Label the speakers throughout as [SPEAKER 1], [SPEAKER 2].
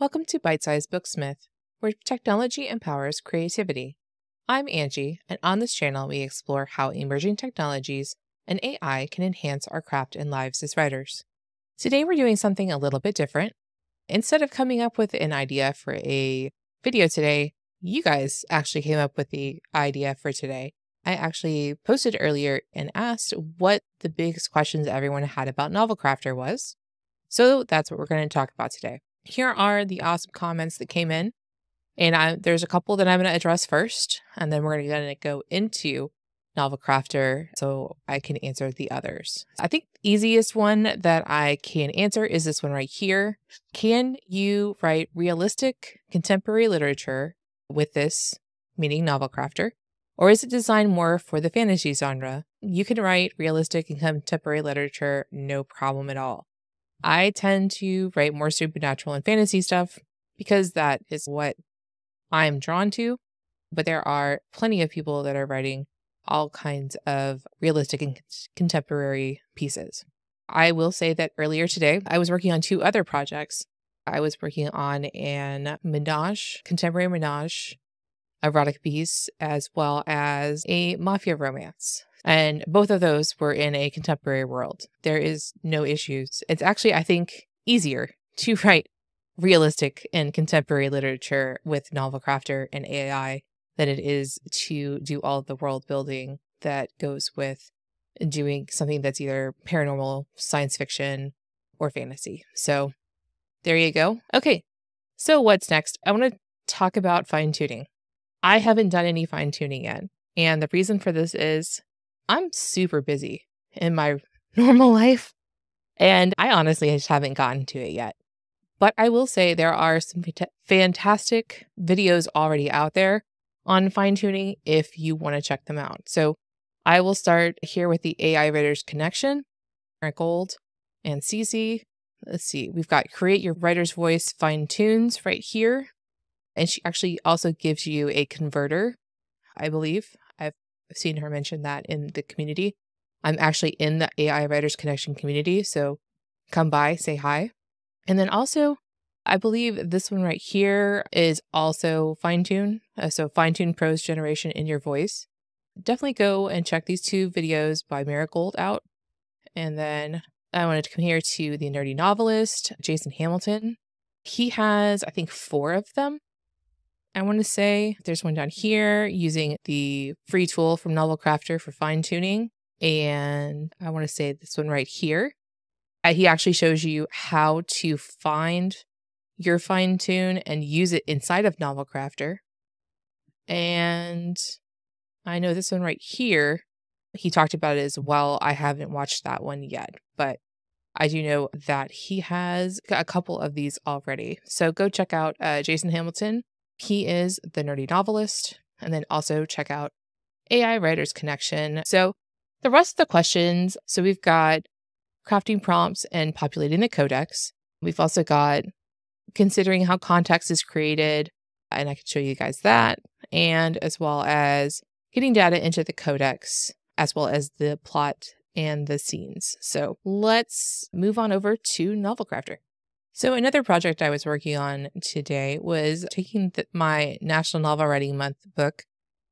[SPEAKER 1] Welcome to Byte-Sized Booksmith, where technology empowers creativity. I'm Angie, and on this channel, we explore how emerging technologies and AI can enhance our craft and lives as writers. Today, we're doing something a little bit different. Instead of coming up with an idea for a video today, you guys actually came up with the idea for today. I actually posted earlier and asked what the biggest questions everyone had about Novelcrafter was. So that's what we're going to talk about today here are the awesome comments that came in. And I, there's a couple that I'm going to address first, and then we're going to go into Novelcrafter so I can answer the others. I think the easiest one that I can answer is this one right here. Can you write realistic contemporary literature with this, meaning Novelcrafter? Or is it designed more for the fantasy genre? You can write realistic and contemporary literature, no problem at all. I tend to write more supernatural and fantasy stuff because that is what I'm drawn to. But there are plenty of people that are writing all kinds of realistic and contemporary pieces. I will say that earlier today, I was working on two other projects. I was working on an menage, contemporary menage erotic piece, as well as a mafia romance. And both of those were in a contemporary world. There is no issues. It's actually, I think, easier to write realistic and contemporary literature with Novelcrafter and AI than it is to do all the world building that goes with doing something that's either paranormal, science fiction, or fantasy. So there you go. Okay. So what's next? I want to talk about fine tuning. I haven't done any fine tuning yet. And the reason for this is I'm super busy in my normal life. And I honestly just haven't gotten to it yet. But I will say there are some fantastic videos already out there on fine tuning if you want to check them out. So I will start here with the AI Writers Connection, Eric Gold, and Cece. Let's see, we've got Create Your Writer's Voice Fine Tunes right here. And she actually also gives you a converter, I believe. I've seen her mention that in the community. I'm actually in the AI Writers Connection community, so come by, say hi. And then also, I believe this one right here is also fine tune. Uh, so, fine tune prose generation in your voice. Definitely go and check these two videos by Marigold out. And then I wanted to come here to the nerdy novelist, Jason Hamilton. He has, I think, four of them. I want to say there's one down here using the free tool from Novelcrafter for fine tuning. And I want to say this one right here. Uh, he actually shows you how to find your fine tune and use it inside of Novelcrafter. And I know this one right here, he talked about it as well. I haven't watched that one yet, but I do know that he has a couple of these already. So go check out uh, Jason Hamilton he is the nerdy novelist. And then also check out AI Writers Connection. So the rest of the questions so we've got crafting prompts and populating the codex. We've also got considering how context is created, and I can show you guys that, and as well as getting data into the codex, as well as the plot and the scenes. So let's move on over to Novelcrafter. So, another project I was working on today was taking my National Novel Writing Month book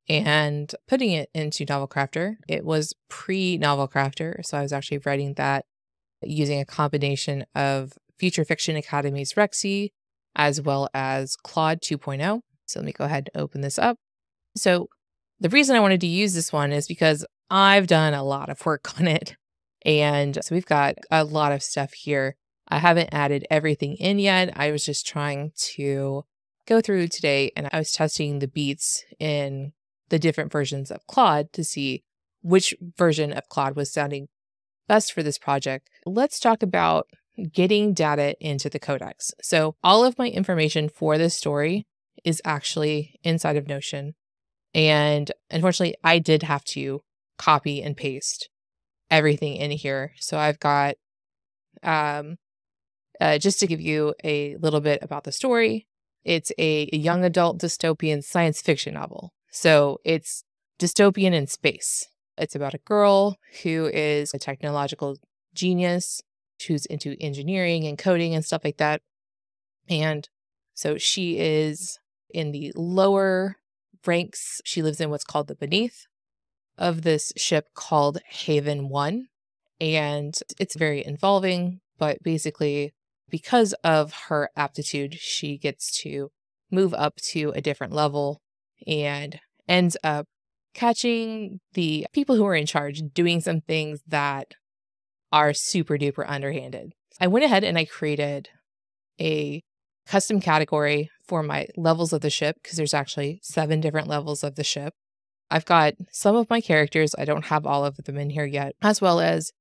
[SPEAKER 1] and putting it into Novelcrafter. It was pre Novelcrafter, so I was actually writing that using a combination of Future Fiction Academy's Rexy as well as Claude 2.0. So, let me go ahead and open this up. So, the reason I wanted to use this one is because I've done a lot of work on it. And so we've got a lot of stuff here I haven't added everything in yet. I was just trying to go through today and I was testing the beats in the different versions of Claude to see which version of Claude was sounding best for this project. Let's talk about getting data into the codex. So, all of my information for this story is actually inside of Notion. And unfortunately, I did have to copy and paste everything in here. So, I've got um, uh, just to give you a little bit about the story, it's a young adult dystopian science fiction novel. So it's dystopian in space. It's about a girl who is a technological genius who's into engineering and coding and stuff like that. And So she is in the lower ranks. She lives in what's called the beneath of this ship called Haven 1. And it's very involving, but basically, because of her aptitude, she gets to move up to a different level and ends up catching the people who are in charge doing some things that are super duper underhanded. I went ahead and I created a custom category for my levels of the ship because there's actually seven different levels of the ship. I've got some of my characters, I don't have all of them in here yet, as well as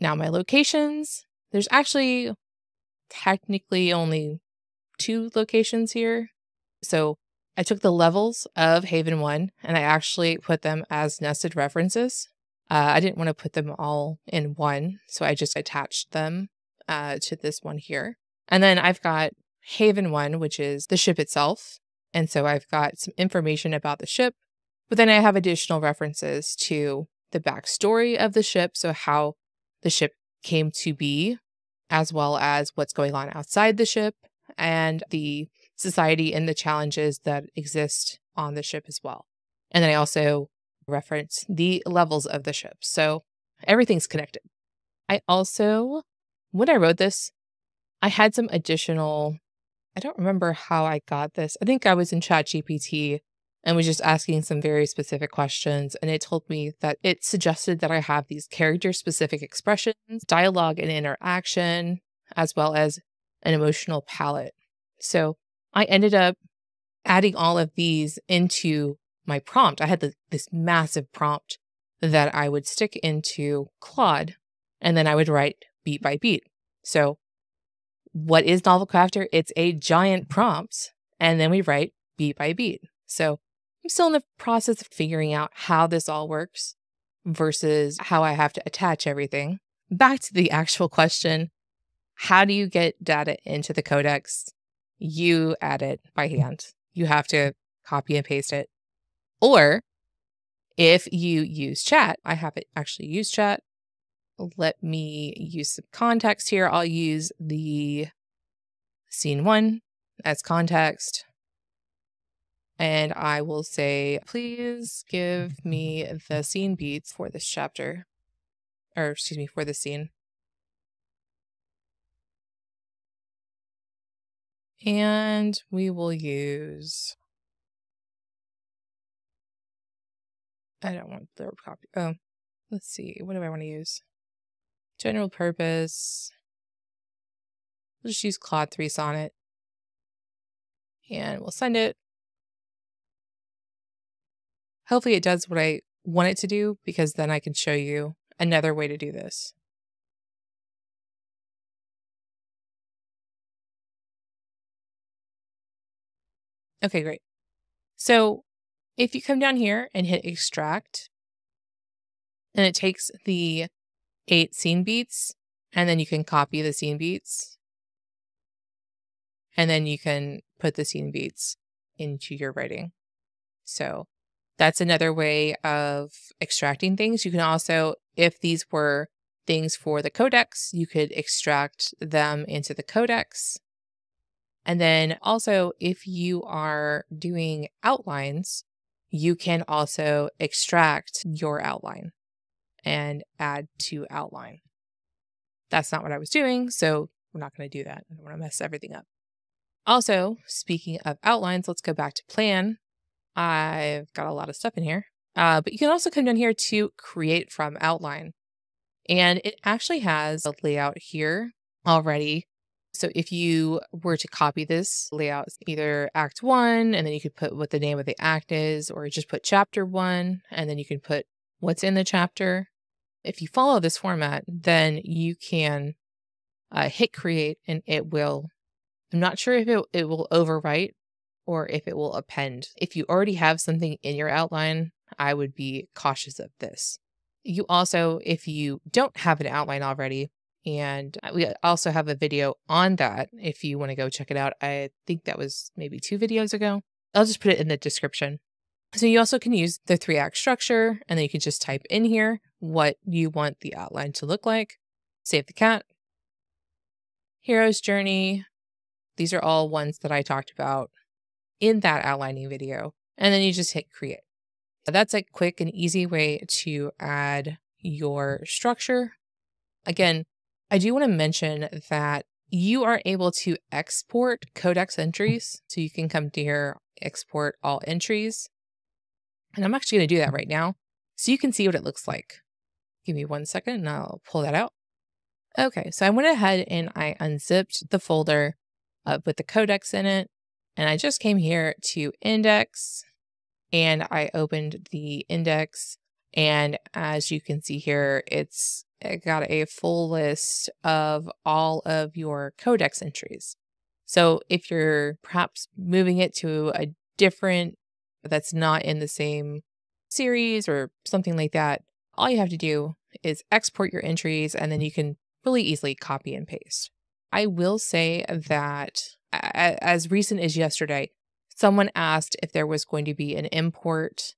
[SPEAKER 1] now my locations. There's actually technically only two locations here. So I took the levels of Haven 1 and I actually put them as nested references. Uh, I didn't want to put them all in one, so I just attached them uh, to this one here. And then I've got Haven 1, which is the ship itself. And so I've got some information about the ship, but then I have additional references to the backstory of the ship. So, how the ship came to be, as well as what's going on outside the ship and the society and the challenges that exist on the ship as well. And then I also reference the levels of the ship. So everything's connected. I also, when I wrote this, I had some additional, I don't remember how I got this. I think I was in ChatGPT and was just asking some very specific questions. And it told me that it suggested that I have these character specific expressions, dialogue and interaction, as well as an emotional palette. So I ended up adding all of these into my prompt. I had the, this massive prompt that I would stick into Claude, and then I would write beat by beat. So, what is Novelcrafter? It's a giant prompt, and then we write beat by beat. So, I'm still in the process of figuring out how this all works versus how I have to attach everything. Back to the actual question how do you get data into the codex? you add it by hand. You have to copy and paste it. Or if you use chat, I haven't actually used chat. Let me use some context here. I'll use the scene one as context. And I will say, please give me the scene beats for this chapter, or excuse me, for the scene. And we will use, I don't want the copy. Oh, let's see. What do I want to use? General purpose. We'll just use Claude 3 Sonnet. And we'll send it. Hopefully it does what I want it to do because then I can show you another way to do this. Okay, great. So if you come down here and hit extract, and it takes the eight scene beats, and then you can copy the scene beats, and then you can put the scene beats into your writing. So that's another way of extracting things. You can also, if these were things for the codex, you could extract them into the codex and then also, if you are doing outlines, you can also extract your outline and add to outline. That's not what I was doing, so we're not going to do that. I don't want to mess everything up. Also, speaking of outlines, let's go back to plan. I've got a lot of stuff in here, uh, but you can also come down here to create from outline. And it actually has a layout here already so if you were to copy this layout, either act one, and then you could put what the name of the act is, or just put chapter one, and then you can put what's in the chapter. If you follow this format, then you can uh, hit create and it will, I'm not sure if it, it will overwrite or if it will append. If you already have something in your outline, I would be cautious of this. You also, if you don't have an outline already, and uh, we also have a video on that if you want to go check it out. I think that was maybe two videos ago. I'll just put it in the description. So you also can use the three act structure and then you can just type in here what you want the outline to look like. Save the cat. Hero's journey. These are all ones that I talked about in that outlining video. And then you just hit create. That's a quick and easy way to add your structure. Again, I do want to mention that you are able to export codex entries. So you can come to here, export all entries. And I'm actually going to do that right now so you can see what it looks like. Give me one second and I'll pull that out. Okay, so I went ahead and I unzipped the folder uh, with the codex in it. And I just came here to index and I opened the index. And as you can see here, it's it got a full list of all of your codex entries. So if you're perhaps moving it to a different that's not in the same series or something like that, all you have to do is export your entries and then you can really easily copy and paste. I will say that as recent as yesterday, someone asked if there was going to be an import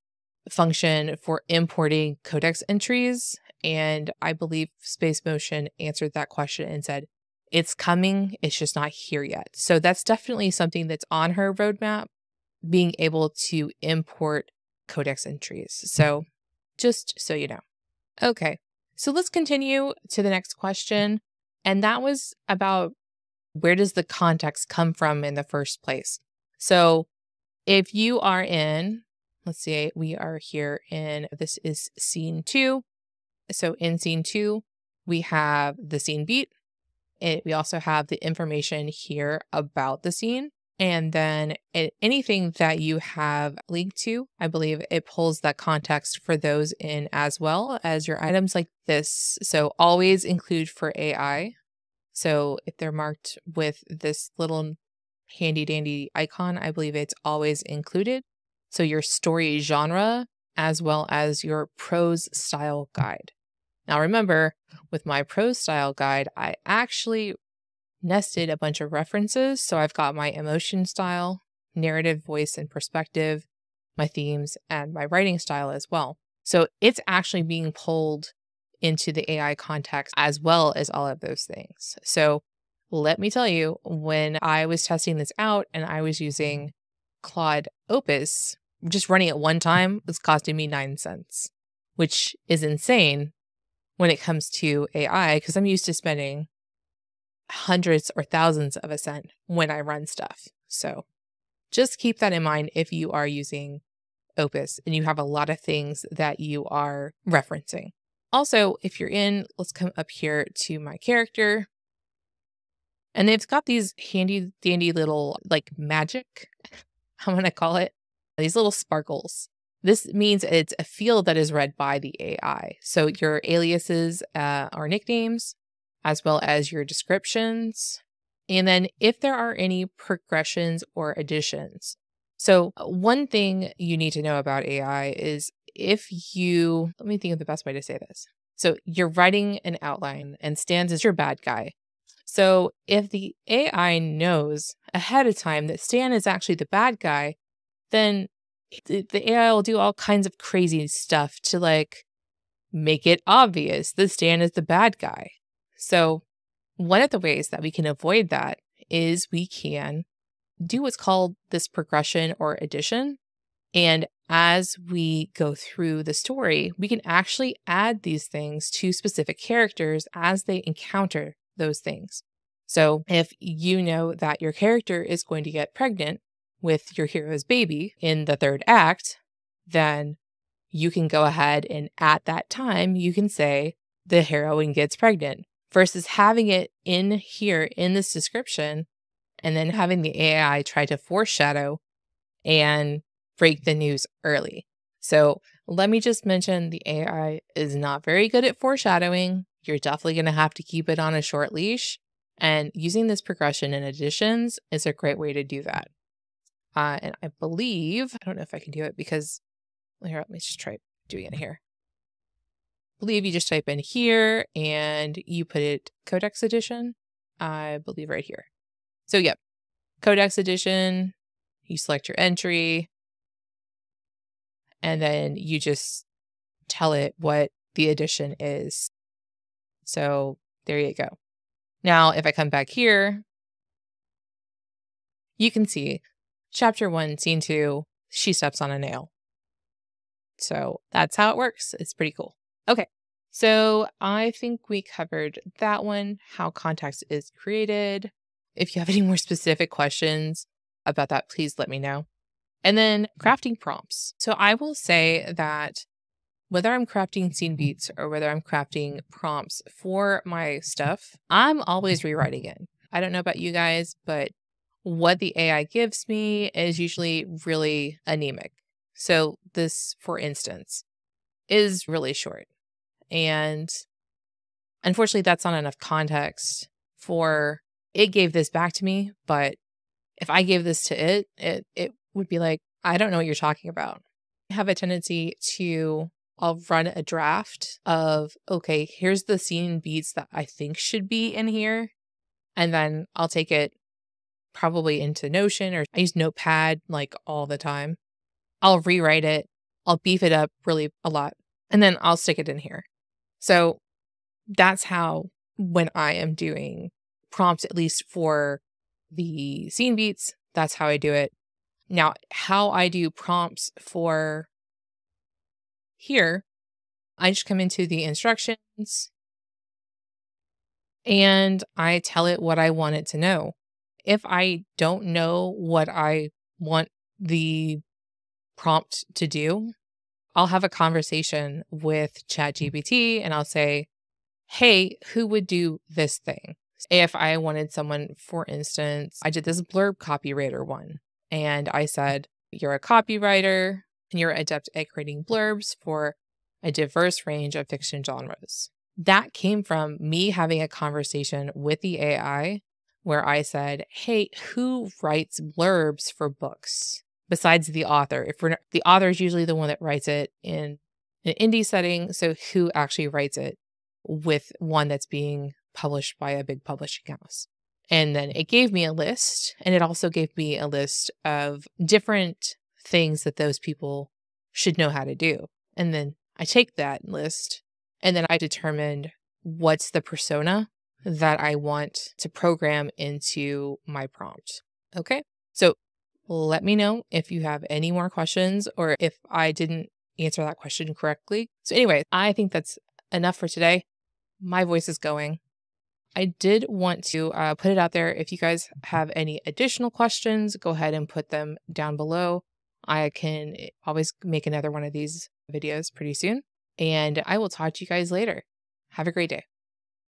[SPEAKER 1] function for importing codex entries. And I believe Space Motion answered that question and said, it's coming, it's just not here yet. So that's definitely something that's on her roadmap, being able to import codex entries. So just so you know. Okay, so let's continue to the next question. And that was about where does the context come from in the first place? So if you are in, let's see, we are here in, this is scene two. So in scene two, we have the scene beat. It, we also have the information here about the scene. And then it, anything that you have linked to, I believe it pulls that context for those in as well as your items like this. So always include for AI. So if they're marked with this little handy dandy icon, I believe it's always included. So your story genre as well as your prose style guide. Now remember, with my prose style guide, I actually nested a bunch of references. So I've got my emotion style, narrative, voice, and perspective, my themes, and my writing style as well. So it's actually being pulled into the AI context as well as all of those things. So let me tell you, when I was testing this out and I was using Claude Opus, just running it one time was costing me nine cents, which is insane when it comes to AI because I'm used to spending hundreds or thousands of a cent when I run stuff. So just keep that in mind if you are using Opus and you have a lot of things that you are referencing. Also, if you're in, let's come up here to my character. And they've got these handy dandy little like magic, I'm going to call it, these little sparkles. This means it's a field that is read by the AI. So your aliases uh, are nicknames, as well as your descriptions. And then if there are any progressions or additions. So, uh, one thing you need to know about AI is if you, let me think of the best way to say this. So, you're writing an outline and Stans is your bad guy. So, if the AI knows ahead of time that Stan is actually the bad guy, then the AI will do all kinds of crazy stuff to like make it obvious that Stan is the bad guy. So, one of the ways that we can avoid that is we can do what's called this progression or addition. And as we go through the story, we can actually add these things to specific characters as they encounter those things. So, if you know that your character is going to get pregnant with your hero's baby in the third act, then you can go ahead and at that time, you can say the heroine gets pregnant versus having it in here in this description and then having the AI try to foreshadow and break the news early. So let me just mention the AI is not very good at foreshadowing. You're definitely going to have to keep it on a short leash. And using this progression in additions is a great way to do that. Uh, and I believe, I don't know if I can do it because here, let me just try doing it here believe you just type in here and you put it Codex Addition, I believe right here. So, yep, Codex Addition, you select your entry, and then you just tell it what the addition is. So, there you go. Now, if I come back here you can see chapter one, scene two, she steps on a nail. So that's how it works. It's pretty cool. Okay. So I think we covered that one, how context is created. If you have any more specific questions about that, please let me know. And then crafting prompts. So I will say that whether I'm crafting scene beats or whether I'm crafting prompts for my stuff, I'm always rewriting it. I don't know about you guys, but what the AI gives me is usually really anemic. So, this, for instance, is really short. And unfortunately, that's not enough context for it gave this back to me. But if I gave this to it, it, it would be like, I don't know what you're talking about. I have a tendency to I'll run a draft of, okay, here's the scene beats that I think should be in here. And then I'll take it probably into Notion or I use Notepad like all the time. I'll rewrite it, I'll beef it up really a lot, and then I'll stick it in here. So that's how, when I am doing prompts, at least for the scene beats, that's how I do it. Now, how I do prompts for here, I just come into the instructions and I tell it what I want it to know. If I don't know what I want the prompt to do, I'll have a conversation with ChatGPT and I'll say, Hey, who would do this thing? If I wanted someone, for instance, I did this blurb copywriter one and I said, You're a copywriter and you're adept at creating blurbs for a diverse range of fiction genres. That came from me having a conversation with the AI where I said, Hey, who writes blurbs for books besides the author? If we're not, the author is usually the one that writes it in an indie setting. So who actually writes it with one that's being published by a big publishing house? And then it gave me a list and it also gave me a list of different things that those people should know how to do. And then I take that list and then I determined what's the persona that I want to program into my prompt. Okay. So let me know if you have any more questions or if I didn't answer that question correctly. So, anyway, I think that's enough for today. My voice is going. I did want to uh, put it out there. If you guys have any additional questions, go ahead and put them down below. I can eh, always make another one of these videos pretty soon. And I will talk to you guys later. Have a great day.